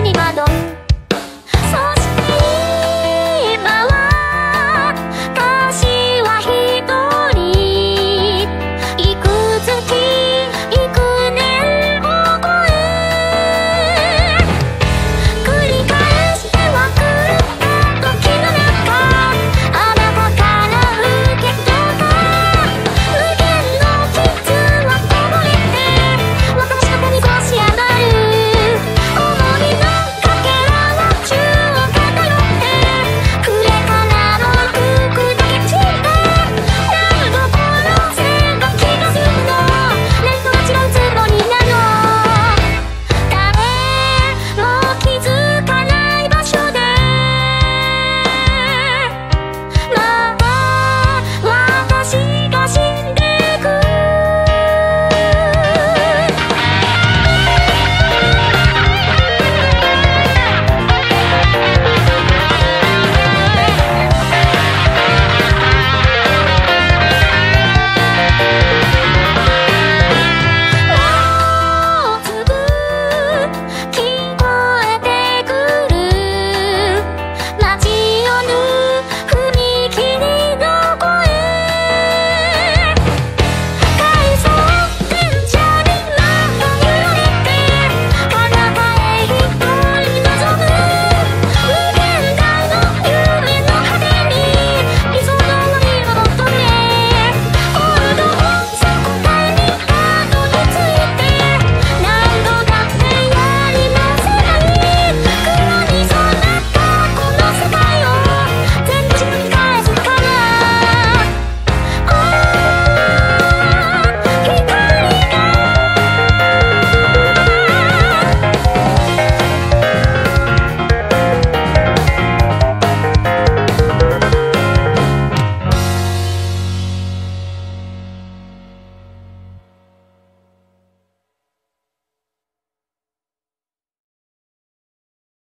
に惑う